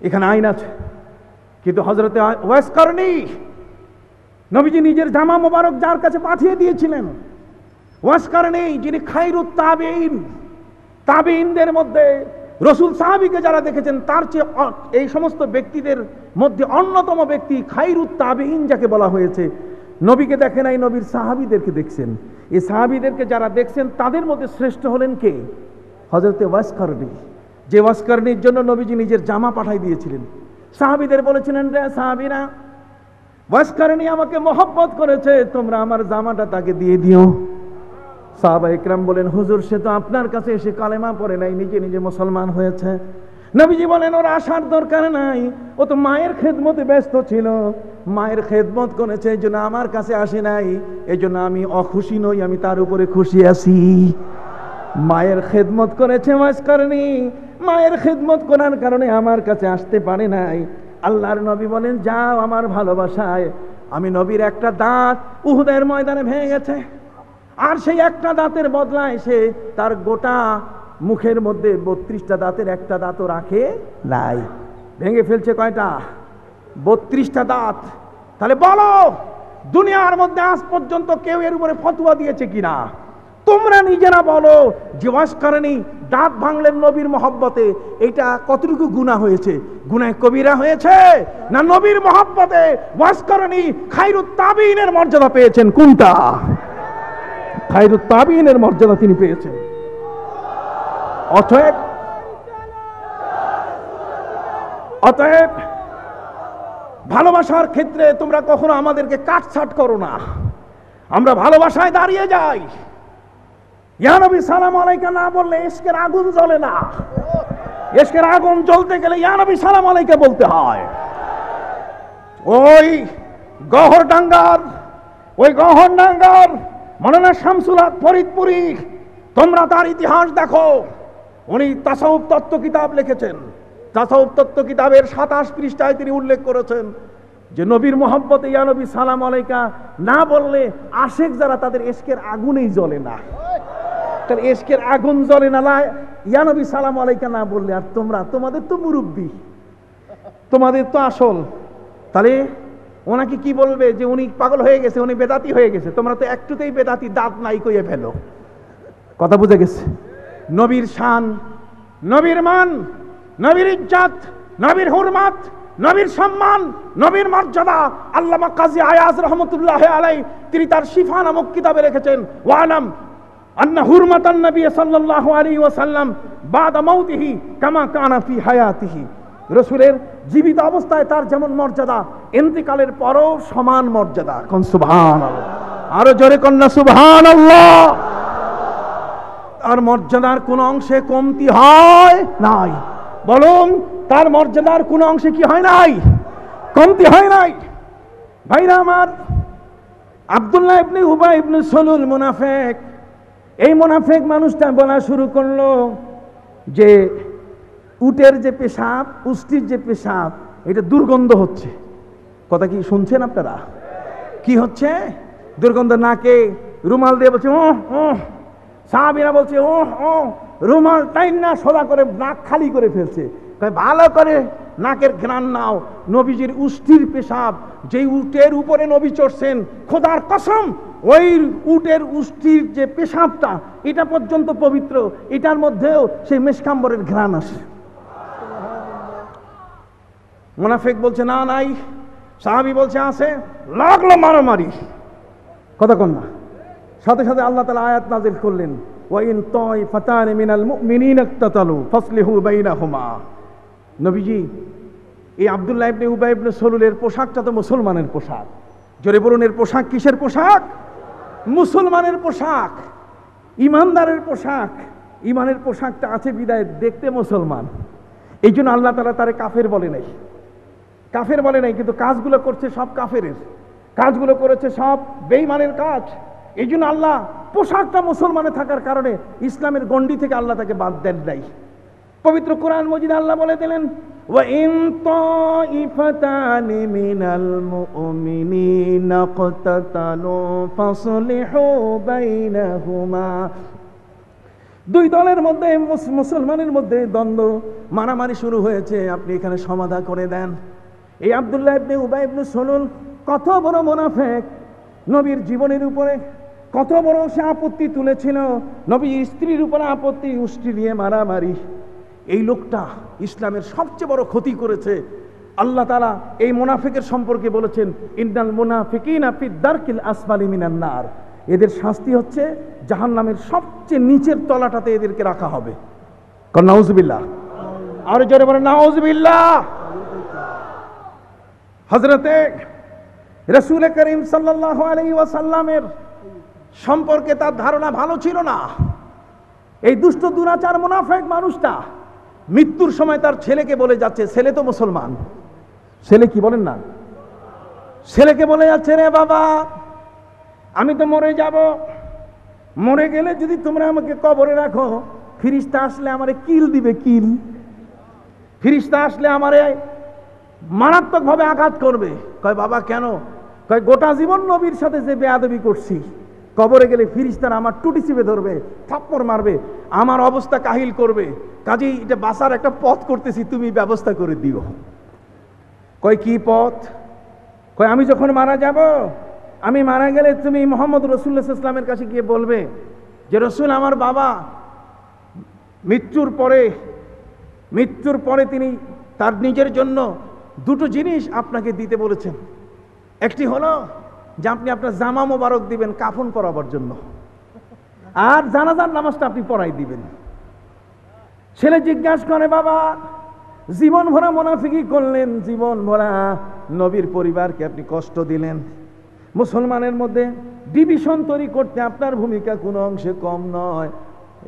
এখানে আইন আছে। কিন্তু হজরতে ওয়াস করেনি নবীজি নিজের জামা মোবারক যার কাছে পাঠিয়ে দিয়েছিলেন ওয়াস যিনি খাইরুত তাবিন তাবিনদের মধ্যে রসুল সাহাবিকে যারা দেখেছেন, তার চেয়ে এই সমস্ত ব্যক্তিদের মধ্যে অন্যতম ব্যক্তি খাইরুত তাবিন যাকে বলা হয়েছে। নবীকে দেখে নাই, নবীর সাহাবিদেরকে দেখছেন। এই সাহাবিদেরকে যারা দেখছেন, তাদের মধ্যে শ্রেষ্ঠ হলেন কে? হজরতে ওয়াসকারনি যে ওয়াসকারনির জন্য নবীজি নিজের জামা পাঠাই দিয়েছিলেন। সাহাবিদের বলেছিলেন, রে সাহাবিরা ওয়াসকারনি আমাকে মহব্বত করেছে, তোমরা আমার জামাটা তাকে দিয়ে দিও। সাহাবা ইকরাম বলেন, হুজুর, সে তো আপনার কাছে এসে কালেমা পড়ে নাই, নিজে নিজে মুসলমান হয়েছে। নবীজি বলেন, ওর আসার দরকার নাই, ও তো মায়ের খেদমতে ব্যস্ত ছিল। মায়ের খেদমত করেছে, এই জন্য আমার কাছে আসে নাই, এই জন্য আমি অখুশি নই, আমি তার উপরে খুশি আছি। মায়ের খেদমত করেছে মাস করেনি মায়ের খেদমত করার কারণে আমার কাছে আসতে পারে নাই। আল্লাহর নবী বলেন, যাও আমার ভালোবাসায়। আমি নবীর একটা দাঁত উহুদের ময়দানে ভেঙে গেছে। আর সেই একটা দাঁতের বদলায় সে তার গোটা মুখের মধ্যে বত্রিশটা দাঁতের একটা দাঁতও রাখে নাই। ভেঙে ফেলছে কয়টা? বত্রিশটা দাঁত। তাহলে বলো, দুনিয়ার মধ্যে আজ পর্যন্ত কেউ এর উপরে ফতুয়া দিয়েছে কিনা? তোমরা নিজেরা বলো যে ওয়াসকারণী দাঁত ভাঙলেন নবীর মহব্বতে। এটা কতটুকু গুণা হয়েছে? গুনায় কবিরা হয়েছে? না নবীর মহব্বতে ওয়াসকারণী খাইরুত তাবিনের মর্যাদা পেয়েছেন কোনটা? খাইরুত তাবিনের মর্যাদা তিনি পেয়েছেন। অতএব অতএব ভালোবাসার ক্ষেত্রে তোমরা কখনো আমাদেরকে কাটছাট করো না। আমরা ভালোবাসায় দাঁড়িয়ে যাই। ইয়ানবী সালাম আলাইকা, না বললে এসকের আগুন জ্বলে না। এসকের আগুন জ্বলতে গেলে ইয়ানবী সালাম আলাইকা বলতে হয়। ওই গহর ডাঙ্গার, ওই গহর ডাঙ্গার ফরিদপুরি, তোমরা তার ইতিহাস দেখো। উনি তাসাউফ তত্ত্ব কিতাব লিখেছেন। তাসাউফ তত্ত্ব কিতাবের সাতাশ পৃষ্ঠায় তিনি উল্লেখ করেছেন যে, নবীর মোহাম্মতে ইয়া নবী, সালাম আলাইকা, না বললে আশেক যারা তাদের এশকের আগুনেই জ্বলে না। তাহলে এশকের আগুন জ্বলে না লা- ইয়া নবী সালাম আলাইকা না বললে, আর তোমরা? তোমাদের তো মুরব্বী। তোমাদের তো আসল। তাহলে ওনাকে কি বলবে যে উনি পাগল হয়ে গেছে, উনি বেদাতি হয়ে গেছে? তোমরা তো একটুতেই বেদাতি, দাঁত নাই কইয়ে ফেলো। কথা বুঝে গেছে? নবীর শান, নবীর মান, নবীর ইজ্জাত, নবীর হুরমাত, নবীর সম্মান, নবীর মর্যাদা। আল্লামা কাজী আয়াজ রহমতুল্লাহ আলাই তিনি তার শিফা নামক কিতাবে রেখেছেন ওয়ালাম আন্না হুরমাতান নবী সাল্লাল্লাহু আলাইহি ওয়াসাল্লাম বাদা মাউতিহি কামা কানা ফি হায়াতিহি। রসুলের জীবিত অবস্থায় তার যেমন মর্যাদা ইন্তিকালের পরও সমান মর্যাদা। কোন সুবহান আরও জোরে কন্যা সুবহান তার মর্যাদার কোন অংশে কমতি হয় নাই। বলুন তার মর্যাদার কোন অংশে কি হয় নাই? কমতি হয় নাই। ভাইরা আমার, আব্দুল্লাহ ইবনে উবাই ইবনে সলুল মুনাফেক এই মোনাফেক মানুষটা বলা শুরু করল যে উটের যে পেশাব উষ্টির যে পেশাব, এটা দুর্গন্ধ হচ্ছে। কথা কি শুনছেন আপনারা? কি হচ্ছে? দুর্গন্ধ নাকে রুমাল দিয়ে বলছে ও ও সাহাবিরা বলছে ও ও রুমাল টাইন না, সোজা করে নাক খালি করে ফেলছে। ভালো করে নাকের ঘ্রাণ নাও। নবীজির উষ্টির পেশাব, যেই উটের উপরে নবী চড়ছেন, খোদার কসম ওই উটের উষ্টির যে পেশাবটা, এটা পর্যন্ত পবিত্র, এটার মধ্যেও সেই মেশকাম্বরের ঘ্রাণ আসে। মোনাফেক বলছে, না, নাই। সাহাবি বলছে, আছে। লাগল মারামারি। কথা কন না। সাথে সাথে আল্লাহ তালা আয়াত নাজিল করলেন ওয়াইন তয় ফাতান মিনাল মুমিনিন ইকতাতালু ফাসলিহু বাইনাহুমা। নবীজি, এই আব্দুল্লাহ ইবনে উবাই ইবনে সলুলের পোশাকটা তো মুসলমানের পোশাক। জোরে বলুন, এর পোশাক কিসের পোশাক? মুসলমানের পোশাক, ইমানদারের পোশাক, ইমানের পোশাকটা আছে বিদায় দেখতে মুসলমান। এই জন্য আল্লাহ তালা তারে কাফের বলে নাই। কাফের বলে নাই, কিন্তু কাজগুলো করছে সব কাফেরের। কাজগুলো করেছে সব বেইমানের কাজ। এই জন্য আল্লাহ পোশাকটা মুসলমানে থাকার কারণে ইসলামের গণ্ডি থেকে আল্লাহ তাকে বাদ দেন নাই। পবিত্র কোরআন মজিদ আল্লাহ বলে দিলেন وَإِن طَائِفَتَانِ مِنَ الْمُؤْمِنِينَ اقْتَتَلُوا فَاصْلِحُوا بَيْنَهُمَا দুই দলের মধ্যে মুস- মুসলমানের মধ্যে দ্বন্দ্ব মারামারি শুরু হয়েছে আপনি এখানে সমাধা করে দেন এই আবদুল্লাহ ইবনে উবাই ইবনে সলুল কত বড় মোনাফেক নবীর জীবনের উপরে কত বড় সে আপত্তি তুলেছিল নবীর স্ত্রীর উপরে আপত্তি উষ্টি দিয়ে মারামারি এই লোকটা ইসলামের সবচেয়ে বড় ক্ষতি করেছে। আল্লাহ তালা এই মোনাফিকের সম্পর্কে বলেছেন, ইন্নাল মুনাফিকিন আফি দারকিল আসফালি মিনান এদের শাস্তি হচ্ছে জাহান্নামের সবচেয়ে নিচের তলাটাতে এদেরকে রাখা হবে। নাউজবিল্লাহ। আর জোরে বলে নাউজবিল্লাহ। হজরতে রসুল করিম সাল্লাহ আলাই ওয়াসাল্লামের সম্পর্কে তার ধারণা ভালো ছিল না। এই দুষ্ট, দুরাচার, মুনাফেক মানুষটা মৃত্যুর সময় তার ছেলেকে বলে যাচ্ছে, ছেলে তো মুসলমান। ছেলে কি বলেন না? ছেলেকে বলে যাচ্ছে, রে বাবা, আমি তো মরে যাব। মরে গেলে যদি তোমরা আমাকে কবরে রাখো, ফিরিস্তা আসলে আমারে কিল দিবে, কিল। ফিরিস্তা আসলে আমারে মারাত্মকভাবে আঘাত করবে। কয়, বাবা, কেন? কয়, গোটা জীবন নবীর সাথে যে বেয়াদবি করছি কবরে গেলে ফিরিস্তার আমার টুটি চিপে ধরবে, থাপ্পড় মারবে, আমার অবস্থা কাহিল করবে। কাজেই এটা বাসার একটা পথ করতেছি, তুমি ব্যবস্থা করে দিও। কয়, কি পথ? কয়, আমি যখন মারা যাব, আমি মারা গেলে তুমি মোহাম্মদ রসুল্লাহ ইসলামের কাছে গিয়ে বলবে যে, রসুল আমার বাবা, মৃত্যুর পরে মৃত্যুর পরে তিনি তার নিজের জন্য দুটো জিনিস আপনাকে দিতে বলেছেন। একটি হলো যে আপনি আপনার জামা মোবারক দিবেন, কাফন পরাবার জন্য। আর জানাজার নামাজটা আপনি পড়াই দিবেন। ছেলে জিজ্ঞাসা করে, বাবা, জীবন ভরা মোনাফিকি করলেন, জীবন ভরা নবীর পরিবারকে আপনি কষ্ট দিলেন। মুসলমানের মধ্যে ডিভিশন তৈরি করতে আপনার ভূমিকা কোনো অংশে কম নয়।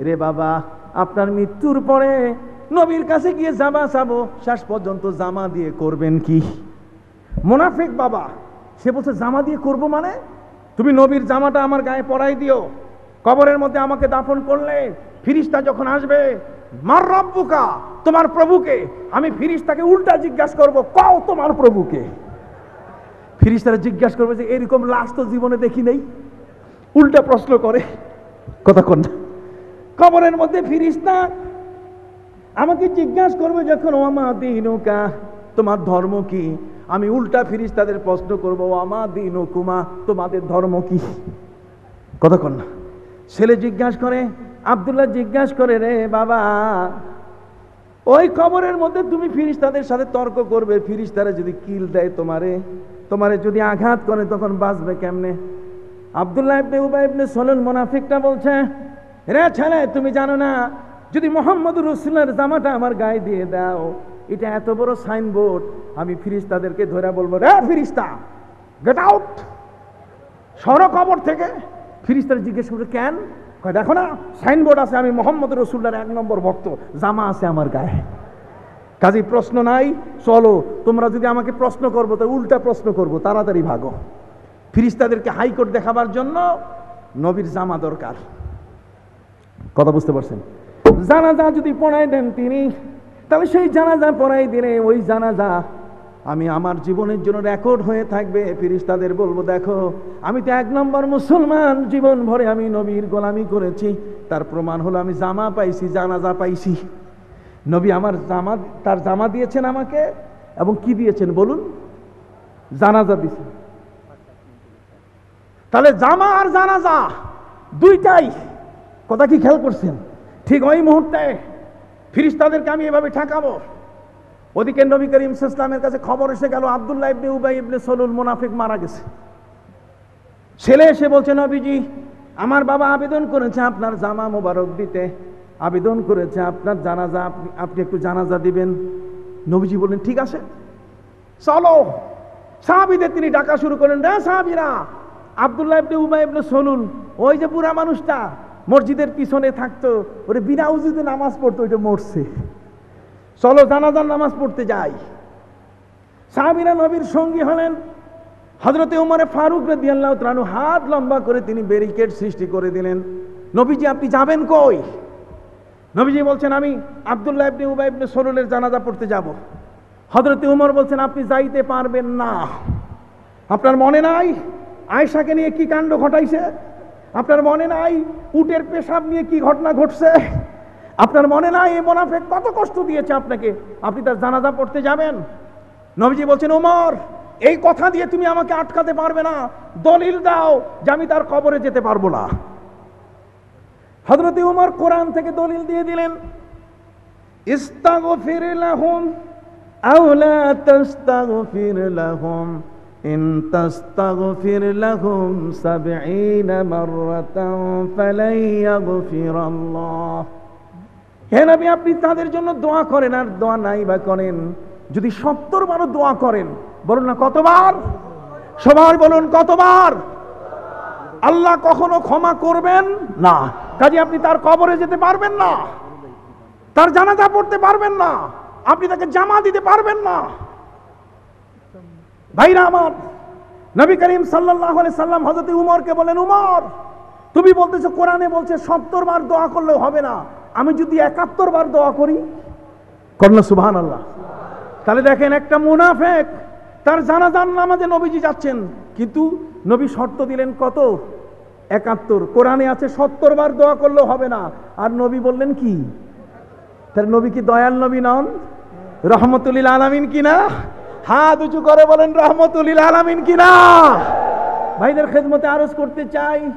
রে বাবা, আপনার মৃত্যুর পরে নবীর কাছে গিয়ে জামা চাবো, শেষ পর্যন্ত জামা দিয়ে করবেন কি? মোনাফিক বাবা সে বলছে, জামা দিয়ে করব মানে? তুমি নবীর জামাটা আমার গায়ে পরাই দিও। কবরের মধ্যে আমাকে দাফন করলে ফিরিস্তা যখন আসবে, মার রব্বুকা, তোমার প্রভুকে। আমি ফিরিস্তাকে উল্টা জিজ্ঞাসা করব, কও তোমার প্রভুকে? ফিরিস্তারা জিজ্ঞাসা করবে যে, এরকম লাশ তো জীবনে দেখি নেই। উল্টা প্রশ্ন করে। কথা কোন কবরের মধ্যে ফিরিস্তা আমাকে জিজ্ঞাসা করবে যখন ওমা দিনুকা, তোমার ধর্ম কি? আমি উল্টা ফিরিস তাদের প্রশ্ন করব আমা দিন কুমা তোমাদের ধর্ম কি? কতক্ষণ? না ছেলে জিজ্ঞাসা করে, আবদুল্লাহ জিজ্ঞাসা করে রে বাবা, ওই খবরের মধ্যে তুমি ফিরিস্তাদের সাথে তর্ক করবে, ফিরিস্তারা যদি কিল দেয় তোমারে তোমারে যদি আঘাত করে তখন বাঁচবে কেমনে? আবদুল্লাহ ইবনে উবাই ইবনে সলন মোনাফিকটা বলছে, রে ছেলে, তুমি জানো না, যদি মোহাম্মদ রসুলের জামাটা আমার গায়ে দিয়ে দাও এটা এত বড় সাইনবোর্ড, আমি ফিরিস্তাদেরকে ধরে বলব রে ফিরিস্তা গেট আউট সর কবর থেকে। ফিরিস্তার জিজ্ঞেস করে কেন? দেখো না, সাইনবোর্ড আছে, আমি মোহাম্মদ রসুল্লার এক নম্বর ভক্ত, জামা আছে আমার গায়ে। কাজী, প্রশ্ন নাই, চলো, তোমরা যদি আমাকে প্রশ্ন করব, তো উল্টা প্রশ্ন করব, তাড়াতাড়ি ভাগো। ফিরিস্তাদেরকে হাইকোর্ট দেখাবার জন্য নবীর জামা দরকার। কথা বুঝতে পারছেন? জানাজা যদি পড়াই দেন তিনি তাহলে সেই জানাজা পড়াই দিলে ওই জানাজা আমি আমার জীবনের জন্য রেকর্ড হয়ে থাকবে। ফিরিস্তাদের বলব, দেখো, আমি তো এক নম্বর মুসলমান জীবন ভরে আমি নবীর গোলামি করেছি। তার প্রমাণ হলো আমি জামা পাইছি, জানাজা পাইছি। নবী আমার জামা, তার জামা দিয়েছেন আমাকে এবং কি দিয়েছেন বলুন? জানাজা দিয়েছেন। তাহলে জামা আর জানাজা দুইটাই। কথা কি খেয়াল করছেন? ঠিক ওই মুহূর্তে ফিরিস্তাদেরকে আমি এভাবে ঠেকাবো? ওদিকে নবী করিম ইসলামের কাছে খবর এসে গেল, আবদুল্লাহ ইবনে উবাই ইবনে সলুল মোনাফিক মারা গেছে। ছেলে এসে বলছে, নবীজি, আমার বাবা আবেদন করেছে আপনার জামা মোবারক দিতে। আবেদন করেছে আপনার জানাজা, আপনি আপনি একটু জানাজা দিবেন। নবীজি বললেন, ঠিক আছে। চলো। সাহাবিদের তিনি ডাকা শুরু করলেন, রে সাহাবিরা, আবদুল্লাহ ইবনে উবাই ইবনে সলুল, ওই যে বুড়া মানুষটা মসজিদের পিছনে থাকতো, ওরে বিনা উজুতে নামাজ পড়তো, ওইটা মরছে। চলো জানাজার নামাজ পড়তে যাই। সাহাবিরা নবীর সঙ্গী হলেন। হজরতে উমরে ফারুক রেদি আল্লাহ ত্রানু হাত লম্বা করে তিনি ব্যারিকেড সৃষ্টি করে দিলেন। নবীজি, আপনি যাবেন কই? নবীজি বলছেন, আমি আবদুল্লাহ ইবনে উবাই ইবনে সরুলের জানাজা পড়তে যাব। হজরতে উমর বলছেন, আপনি যাইতে পারবেন না। আপনার মনে নাই? আয়সাকে নিয়ে কি কাণ্ড ঘটাইছে? আপনার মনে নাই উটের পেশাব নিয়ে কি ঘটনা ঘটছে? আপনার মনে নাই এই মোনাফেক কত কষ্ট দিয়েছে আপনাকে? আপনি তার জানাজা পড়তে যাবেন? নবীজি বলছেন, ওমর, এই কথা দিয়ে তুমি আমাকে আটকাতে পারবে না। দলিল দাও যে আমি তার কবরে যেতে পারব না। হজরত উমর কোরআন থেকে দলিল দিয়ে দিলেন, ইস্তাগফির লাহুম আও লা তাস্তাগফির লাহুম। ইন তাস্তাগফির লাহুম 70 মাররাতান ফালাই ইয়াগফিরাল্লাহ হে নবী, আপনি তাদের জন্য দোয়া করেন, আর দোয়া নাই বা করেন। যদি সত্তর বারও দোয়া করেন, বলুন না কতবার? সবাই বলুন কতবার? আল্লাহ কখনো ক্ষমা করবেন? না। কাজে আপনি তার কবরে যেতে পারবেন না। তার জানাজা পড়তে পারবেন না। আপনি তাকে জামা দিতে পারবেন না। ভাইরা আমার, নবী করিম আলাইহি সাল্লাম হযরত উমরকে বলেন, উমর, তুমি বলতেছো কোরআনে বলছে সত্তর বার দোয়া করলেও হবে না। আমি যদি একাত্তর বার দোয়া করি করলে সুবহান আল্লাহ তাহলে দেখেন একটা মুনাফেক, তার জানাজান নামাজে নবীজি যাচ্ছেন। কিন্তু নবী শর্ত দিলেন কত? একাত্তর। কোরআনে আছে সত্তর বার দোয়া করলেও হবে না। আর নবী বললেন কি? তার নবী কি দয়াল নবী নন? রহমতুল্লিল আলামিন কিনা হাত উঁচু করে বলেন, রহমতুল্লিল আলামিন কিনা? ভাইদের খেদমতে আরজ করতে চাই।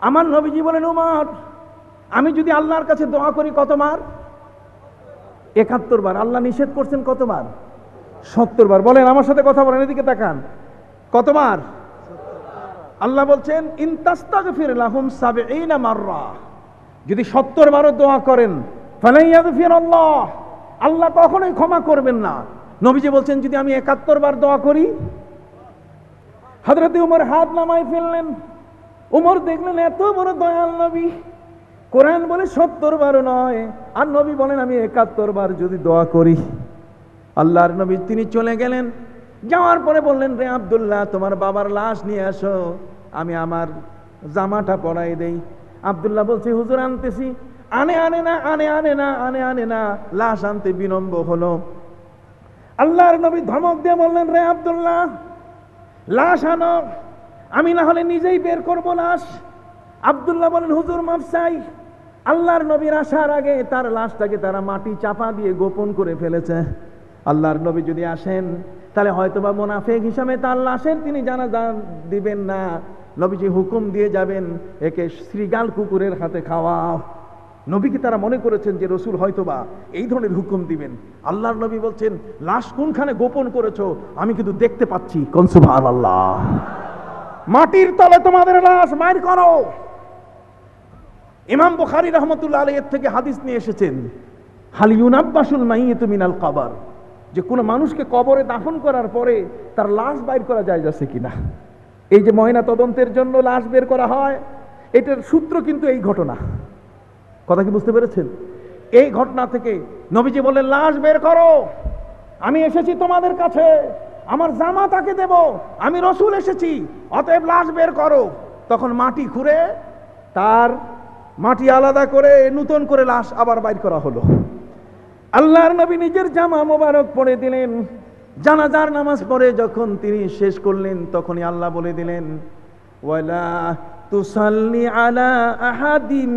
আমার নবীজি বলেন, উমার, আমি যদি আল্লাহর কাছে দোয়া করি কতবার? একাত্তর বার। আল্লাহ নিষেধ করছেন কতবার? সত্তর বার। বলেন, আমার সাথে কথা বলেন, এদিকে তাকান। কতবার? আল্লাহ বলছেন ইনতাস্তাগফির লাহুম সাবঈনা মাররা। যদি সত্তর বারও দোয়া করেন ফালাইয়াগফির আল্লাহ আল্লাহ কখনোই ক্ষমা করবেন না। নবীজি বলছেন, যদি আমি একাত্তর বার দোয়া করি, হযরত উমর হাত নামাই ফেললেন। উমর দেখলেন, এত বড় দয়াল নবী। কোরআন বলে সত্তর বারও নয়। আর নবী বলেন, আমি একাত্তর বার যদি দোয়া করি। আল্লাহর নবী তিনি চলে গেলেন। যাওয়ার পরে বললেন, রে আব্দুল্লাহ, তোমার বাবার লাশ নিয়ে আসো। আমি আমার জামাটা পরাই দেই। আব্দুল্লাহ বলছে, হুজুর, আনতেছি। আনে আনে না, আনে আনে না, আনে আনে না। লাশ আনতে বিলম্ব হলো। আল্লাহর নবী ধমক দিয়ে বললেন, রে আবদুল্লাহ, লাশ আনো। আমি না হলে নিজেই বের করব লাশ। আব্দুল্লাহ বলেন, হুজুর, মাফ চাই। আল্লাহর নবীর আসার আগে তার লাশটাকে তারা মাটি চাপা দিয়ে গোপন করে ফেলেছে। আল্লাহর নবী যদি আসেন, তাহলে হয়তো বা মোনাফেক হিসাবে তার লাশের তিনি জানা দিবেন না। নবীজি হুকুম দিয়ে যাবেন, একে শ্রীগাল কুকুরের হাতে খাওয়াও। নবীকে তারা মনে করেছেন যে রসুল হয়তোবা এই ধরনের হুকুম দিবেন। আল্লাহর নবী বলছেন, লাশ কোনখানে গোপন করেছ? আমি কিন্তু দেখতে পাচ্ছি। কনসুভার আল্লাহ মাটির তলে তোমাদের লাশ, মায়ের করো। ইমাম বুখারী রহমতুল্লাহ আলাইয়ের থেকে হাদিস নিয়ে এসেছেন হালিউনাব্বাসুল মাইয়িতু মিনাল কবর, যে কোনো মানুষকে কবরে দাফন করার পরে তার লাশ বাইর করা যায় যাচ্ছে কিনা। এই যে ময়না তদন্তের জন্য লাশ বের করা হয়, এটার সূত্র কিন্তু এই ঘটনা। কথা কি বুঝতে পেরেছেন? এই ঘটনা থেকে নবীজি বললেন, লাশ বের করো। আমি এসেছি তোমাদের কাছে। আমার জামা তাকে দেব। আমি রসুল এসেছি। অতএব লাশ বের করো। তখন মাটি খুঁড়ে তার মাটি আলাদা করে নূতন করে লাশ আবার বাইর করা হলো। আল্লাহর নবী নিজের জামা মোবারক পরে দিলেন। জানাজার নামাজ পড়ে যখন তিনি শেষ করলেন, তখনই আল্লাহ বলে দিলেন, ওয়ালা তুসাল্লি আলা আহাদিম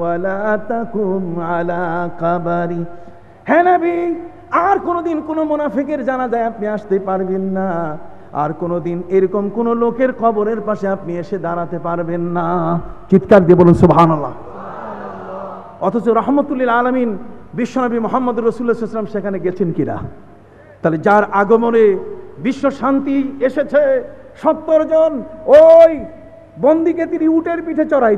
ওয়ালা তাকুম আলা কাবারি। হ্যাঁ নবী, আর কোনোদিন কোনো মুনাফিকের জানাজায় আপনি আসতে পারবেন না। আর কোনোদিন এরকম কোন লোকের কবরের পাশে আপনি এসে দাঁড়াতে পারবেন না। চিৎকার দিয়ে বলুন, সুবহানাল্লাহ। অথচ রহমতুল্লিল আলমিন বিশ্বনবী মোহাম্মদ রসুল্লাহাম সেখানে গেছেন কিনা তাহলে যার আগমনে বিশ্ব শান্তি এসেছে সত্তর জন ওই বন্দিকে তিনি উটের পিঠে চড়াই